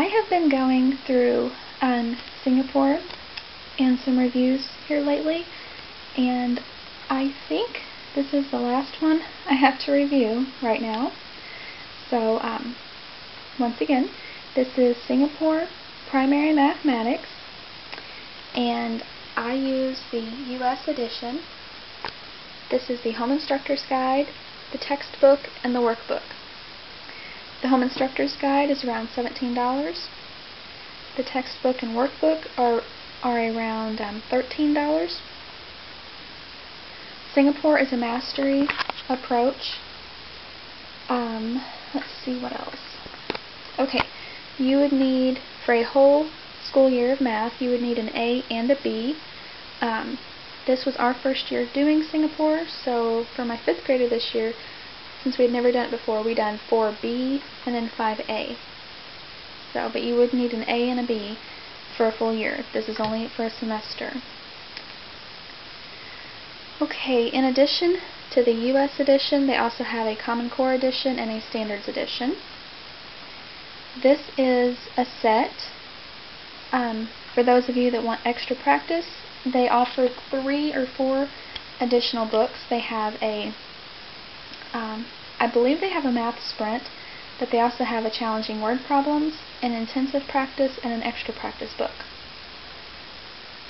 I have been going through um, Singapore and some reviews here lately, and I think this is the last one I have to review right now. So, um, once again, this is Singapore Primary Mathematics, and I use the U.S. edition. This is the Home Instructor's Guide, the textbook, and the workbook. The Home Instructor's Guide is around $17. The textbook and workbook are, are around um, $13. Singapore is a mastery approach. Um, let's see what else. Okay, you would need, for a whole school year of math, you would need an A and a B. Um, this was our first year doing Singapore, so for my fifth grader this year, since we had never done it before, we done 4B and then 5A. So, but you would need an A and a B for a full year. This is only for a semester. Okay, in addition to the US edition, they also have a Common Core edition and a Standards edition. This is a set. Um, for those of you that want extra practice, they offer three or four additional books. They have a um, I believe they have a math sprint, but they also have a challenging word problems, an intensive practice, and an extra practice book.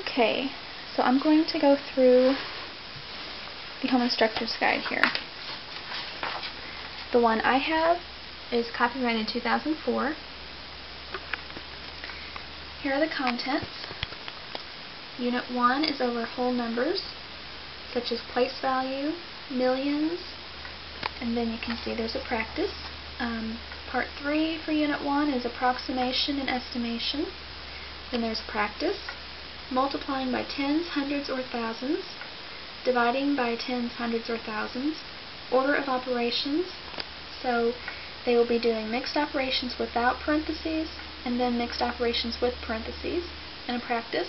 Okay, so I'm going to go through the Home Instructor's Guide here. The one I have is copyrighted 2004. Here are the contents. Unit 1 is over whole numbers, such as place value, millions, and then you can see there's a practice. Um, part 3 for Unit 1 is approximation and estimation. Then there's practice, multiplying by tens, hundreds, or thousands, dividing by tens, hundreds, or thousands, order of operations. So they will be doing mixed operations without parentheses, and then mixed operations with parentheses in a practice.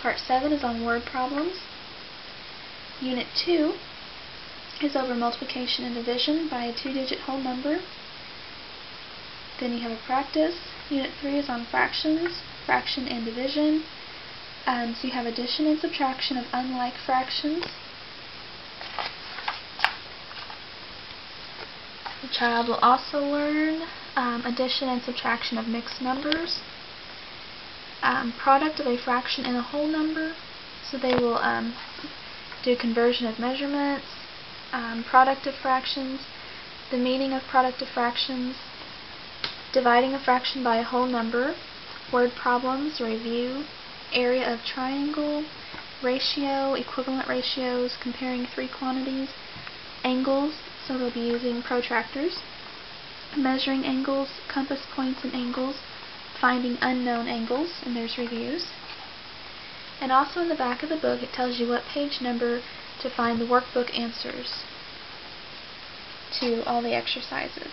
Part 7 is on word problems. Unit 2 is over multiplication and division by a two-digit whole number. Then you have a practice. Unit 3 is on fractions, fraction and division. Um, so you have addition and subtraction of unlike fractions. The child will also learn um, addition and subtraction of mixed numbers, um, product of a fraction and a whole number, so they will um, do conversion of measurements, um, product of fractions, the meaning of product of fractions, dividing a fraction by a whole number, word problems, review, area of triangle, ratio, equivalent ratios, comparing three quantities, angles, so they'll be using protractors, measuring angles, compass points and angles, finding unknown angles, and there's reviews. And also in the back of the book it tells you what page number to find the workbook answers to all the exercises.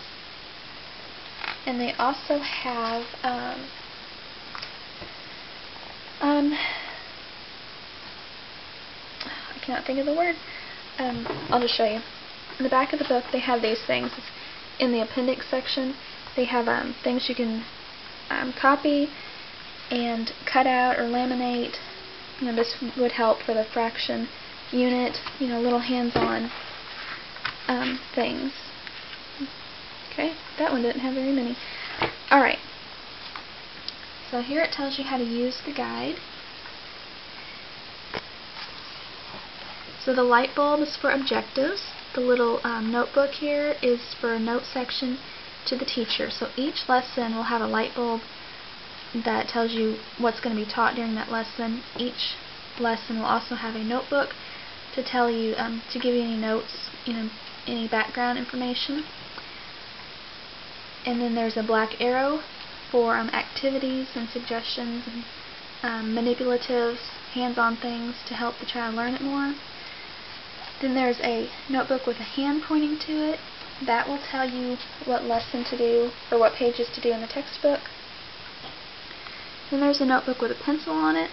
And they also have um, um, I cannot think of the word. Um, I'll just show you. In the back of the book, they have these things. In the appendix section, they have um, things you can um, copy and cut out or laminate. You know, this would help for the fraction unit, you know, little hands-on um, things. Okay, that one didn't have very many. Alright, so here it tells you how to use the guide. So the light bulb is for objectives. The little um, notebook here is for a note section to the teacher. So each lesson will have a light bulb that tells you what's going to be taught during that lesson. Each lesson will also have a notebook to tell you, um, to give you any notes, you know, any background information. And then there's a black arrow for um, activities and suggestions and um, manipulative, hands-on things to help the child learn it more. Then there's a notebook with a hand pointing to it. That will tell you what lesson to do or what pages to do in the textbook. Then there's a notebook with a pencil on it.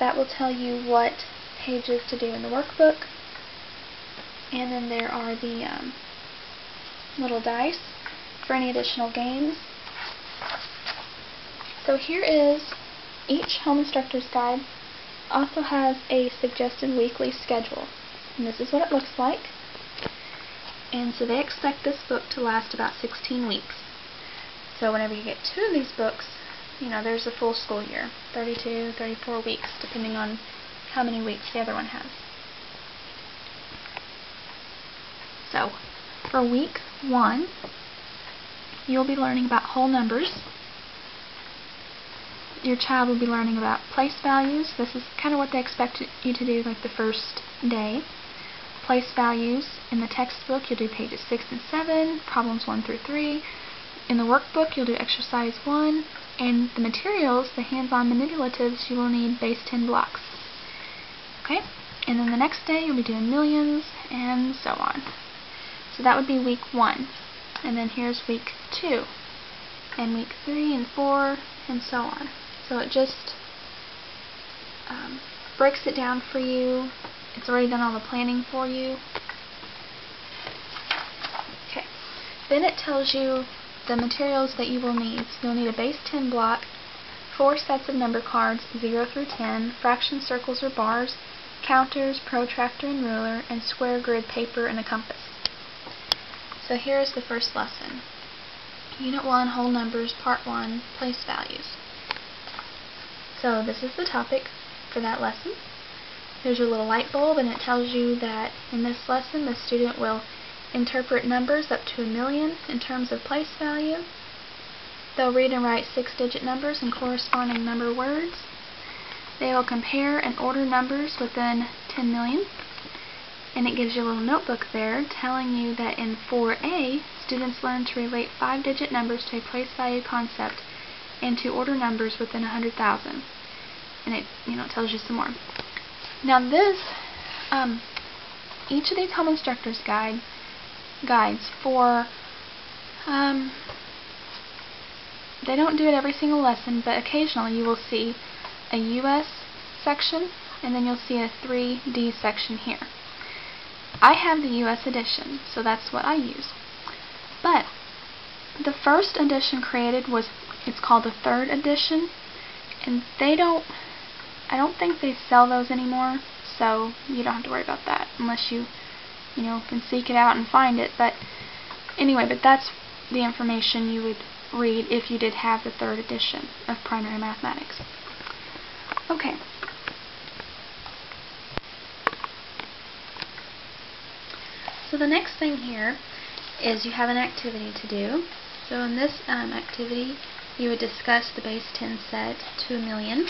That will tell you what pages to do in the workbook. And then there are the um, little dice for any additional games. So here is each home instructor's guide also has a suggested weekly schedule. And this is what it looks like. And so they expect this book to last about 16 weeks. So whenever you get two of these books, you know, there's a full school year, 32, 34 weeks, depending on how many weeks the other one has. So, for week one, you'll be learning about whole numbers. Your child will be learning about place values. This is kind of what they expect you to do like the first day. Place values in the textbook, you'll do pages 6 and 7, problems 1 through 3. In the workbook, you'll do exercise 1, and the materials, the hands-on manipulatives, you will need base 10 blocks. Okay? And then the next day, you'll be doing millions, and so on. So that would be week 1. And then here's week 2, and week 3 and 4, and so on. So it just um, breaks it down for you. It's already done all the planning for you. Okay. Then it tells you the materials that you will need. So you'll need a base 10 block, four sets of number cards, 0 through 10, fraction circles or bars, counters, protractor and ruler, and square grid paper and a compass. So here is the first lesson. Unit 1, Whole Numbers, Part 1, Place Values. So this is the topic for that lesson. There's your little light bulb and it tells you that in this lesson the student will interpret numbers up to a million in terms of place value. They'll read and write six-digit numbers and corresponding number words. They will compare and order numbers within 10 million. And it gives you a little notebook there telling you that in 4A, students learn to relate five-digit numbers to a place value concept and to order numbers within 100,000. And it, you know, tells you some more. Now this, um, each of these home instructors guide guides for um, they don't do it every single lesson, but occasionally you will see a US section and then you'll see a 3D section here. I have the US edition, so that's what I use. But the first edition created was it's called the third edition and they don't I don't think they sell those anymore, so you don't have to worry about that unless you you know, can seek it out and find it. But anyway, but that's the information you would read if you did have the third edition of primary mathematics. Okay. So the next thing here is you have an activity to do. So in this um, activity, you would discuss the base 10 set to a million.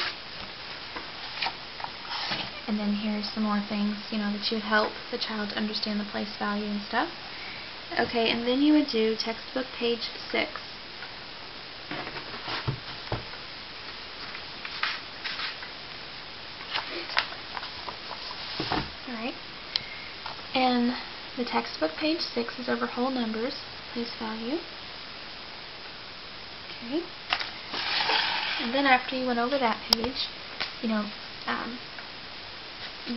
And then here's some more things, you know, that you would help the child understand the place value and stuff. Okay, and then you would do textbook page 6. Alright. And the textbook page 6 is over whole numbers, place value. Okay. And then after you went over that page, you know, um,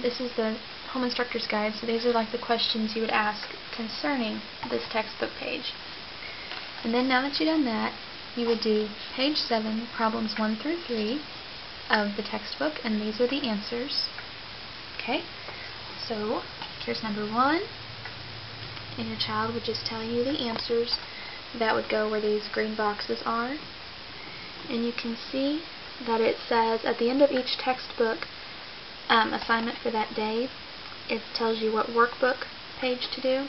this is the Home Instructor's Guide, so these are like the questions you would ask concerning this textbook page. And then now that you've done that, you would do page 7, problems 1 through 3 of the textbook, and these are the answers. Okay, so here's number 1, and your child would just tell you the answers that would go where these green boxes are. And you can see that it says at the end of each textbook um, assignment for that day. It tells you what workbook page to do.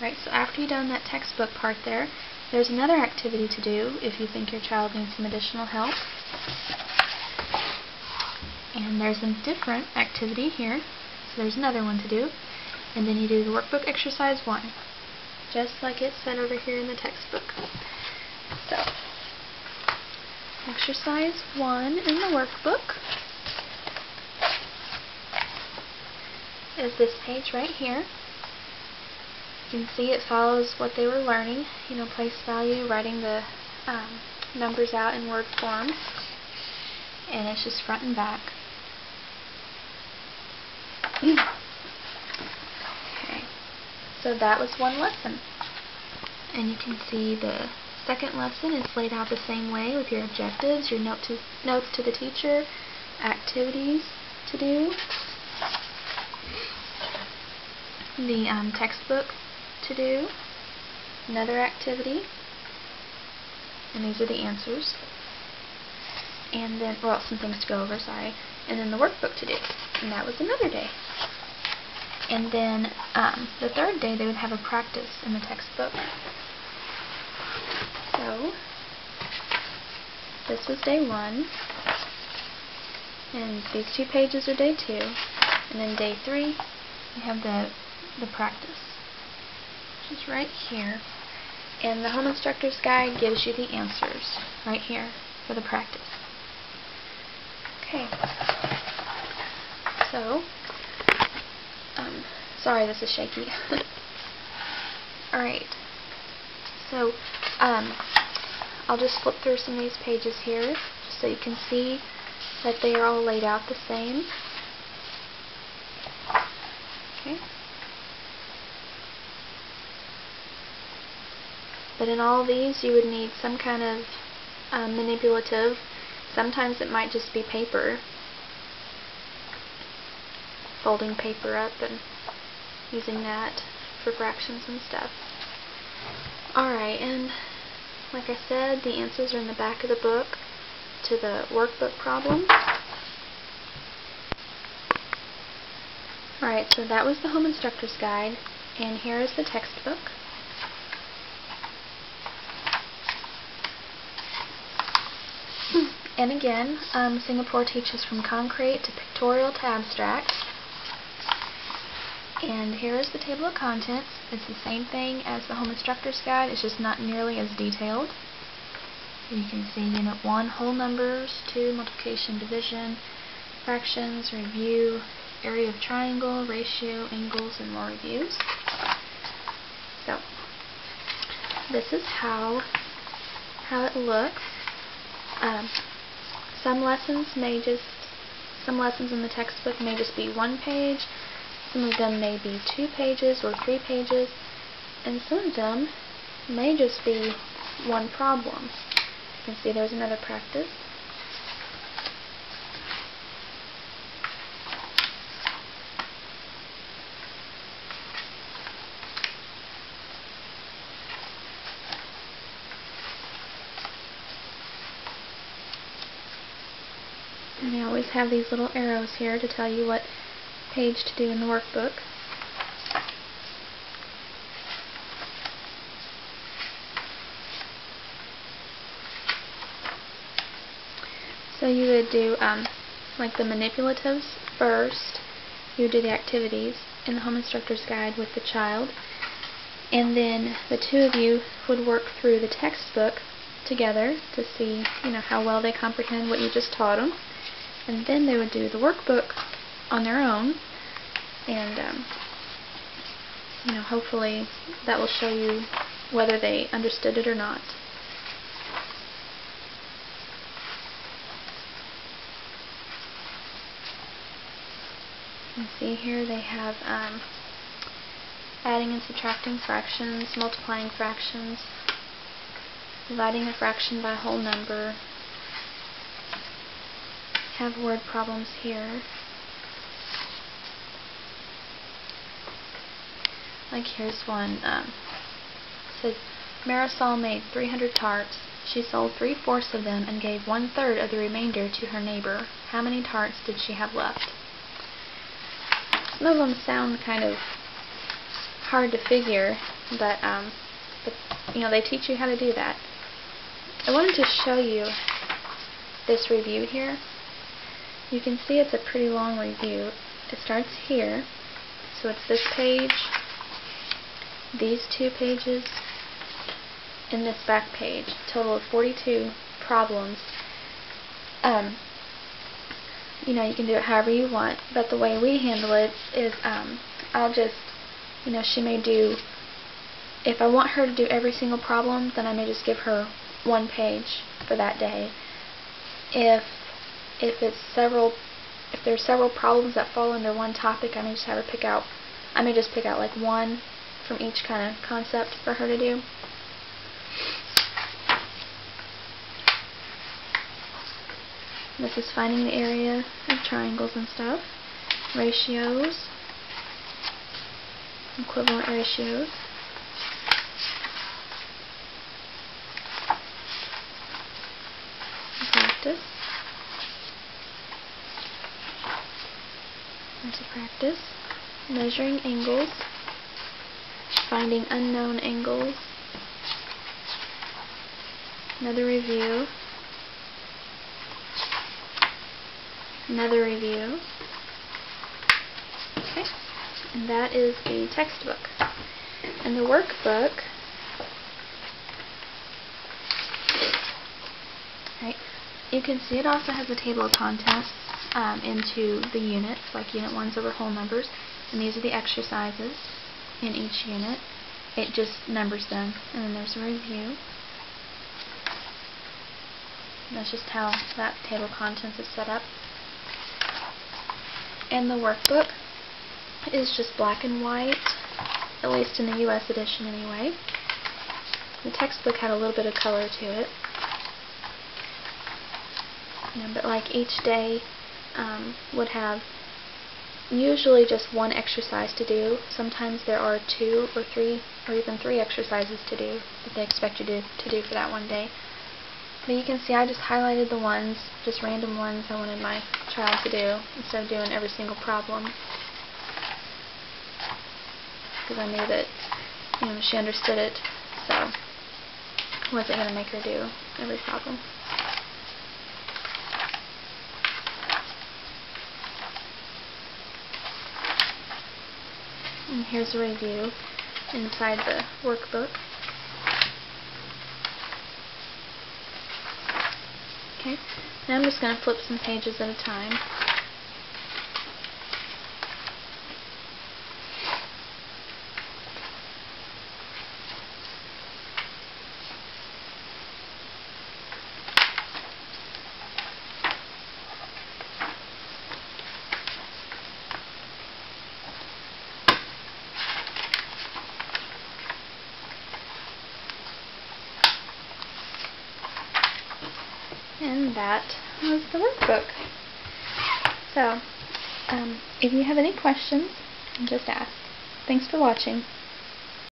Right, so after you've done that textbook part there, there's another activity to do if you think your child needs some additional help. And there's a different activity here, there's another one to do. And then you do the workbook exercise 1, just like it said over here in the textbook. So, exercise 1 in the workbook. is this page right here. You can see it follows what they were learning, you know, place value, writing the um, numbers out in word form, and it's just front and back. Okay, so that was one lesson. And you can see the second lesson is laid out the same way with your objectives, your note to, notes to the teacher, activities to do, the um, textbook to do, another activity, and these are the answers, and then, well, some things to go over, sorry, and then the workbook to do, and that was another day. And then um, the third day they would have a practice in the textbook. So, this was day one, and these two pages are day two, and then day three you have the, the practice, which is right here. And the Home Instructor's Guide gives you the answers right here for the practice. Okay. So, um, sorry this is shaky. Alright. So, um, I'll just flip through some of these pages here, just so you can see that they are all laid out the same. Okay. But in all these, you would need some kind of um, manipulative. Sometimes it might just be paper. Folding paper up and using that for fractions and stuff. Alright, and like I said, the answers are in the back of the book to the workbook problem. Alright, so that was the Home Instructor's Guide, and here is the textbook. And again, um, Singapore teaches from concrete to pictorial to abstract. And here is the table of contents. It's the same thing as the Home Instructor's Guide, it's just not nearly as detailed. You can see Unit 1, whole numbers, 2, multiplication, division, fractions, review, area of triangle, ratio, angles, and more reviews. So, this is how, how it looks. Um, some lessons may just, some lessons in the textbook may just be one page, some of them may be two pages or three pages, and some of them may just be one problem. You can see there's another practice. And they always have these little arrows here to tell you what page to do in the workbook. So you would do um, like the manipulatives first, you would do the activities in the Home Instructor's Guide with the child, and then the two of you would work through the textbook together to see you know how well they comprehend what you just taught them and then they would do the workbook on their own and um, you know hopefully that will show you whether they understood it or not. You can see here they have um, adding and subtracting fractions, multiplying fractions, dividing a fraction by a whole number, have word problems here. Like here's one. Um, said Marisol made 300 tarts. She sold three-fourths of them and gave one-third of the remainder to her neighbor. How many tarts did she have left? Some of them sound kind of hard to figure, but, um, but you know, they teach you how to do that. I wanted to show you this review here. You can see it's a pretty long review. It starts here, so it's this page, these two pages, and this back page. Total of 42 problems. Um, you know, you can do it however you want, but the way we handle it is um, I'll just, you know, she may do, if I want her to do every single problem, then I may just give her one page for that day. If if it's several, if there's several problems that fall under one topic, I may just have her pick out, I may just pick out like one from each kind of concept for her to do. This is finding the area of triangles and stuff, ratios, equivalent ratios. Practice. A practice. Measuring angles. Finding unknown angles. Another review. Another review. Okay. And that is the textbook. And the workbook right, you can see it also has a table of contents um, into the units, like Unit 1's over whole numbers, and these are the exercises in each unit. It just numbers them, and then there's a review. That's just how that table of contents is set up. And the workbook is just black and white, at least in the U.S. edition anyway. The textbook had a little bit of color to it. You know, but like each day um, would have usually just one exercise to do. Sometimes there are two or three or even three exercises to do that they expect you to, to do for that one day. But you can see I just highlighted the ones, just random ones I wanted my child to do instead of doing every single problem. Because I knew that you know, she understood it, so I wasn't going to make her do every problem. And here's a review inside the workbook. Okay, now I'm just going to flip some pages at a time. And that was the workbook. So, um, if you have any questions, just ask. Thanks for watching.